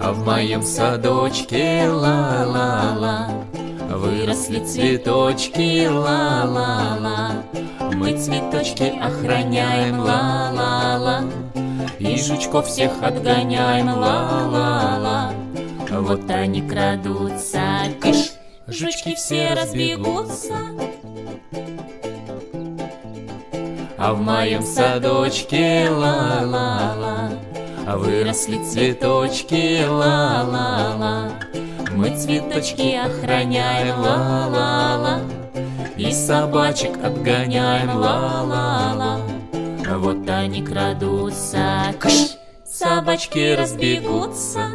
А в моем садочке ла-ла-ла. Выросли цветочки ла-ла-ла. Мы цветочки охраняем ла-ла-ла. И жучков всех отгоняем ла-ла-ла. Вот они крадутся, кыш. Жучки все разбегутся. А в моем садочке ла-ла-ла Выросли цветочки ла-ла-ла. Мы цветочки охраняем ла-ла-ла. И собачек отгоняем ла-ла-ла. Вот они крадутся, кыш, собачки разбегутся